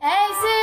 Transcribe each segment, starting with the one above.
哎，是。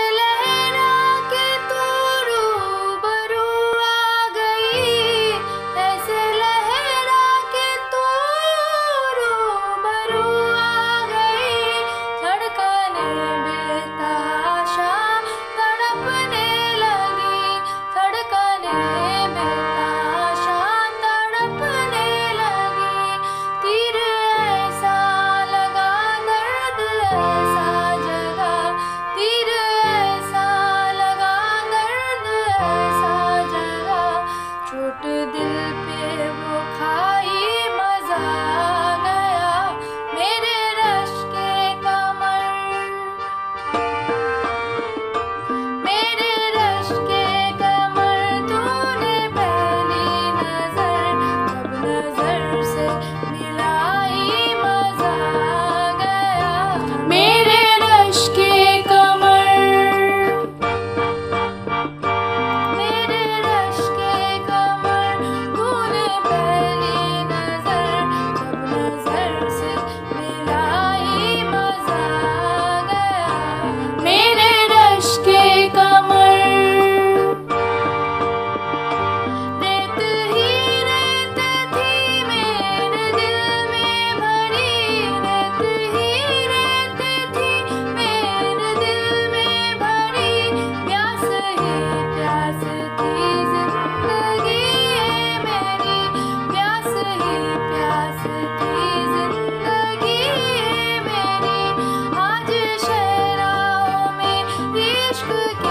aşkı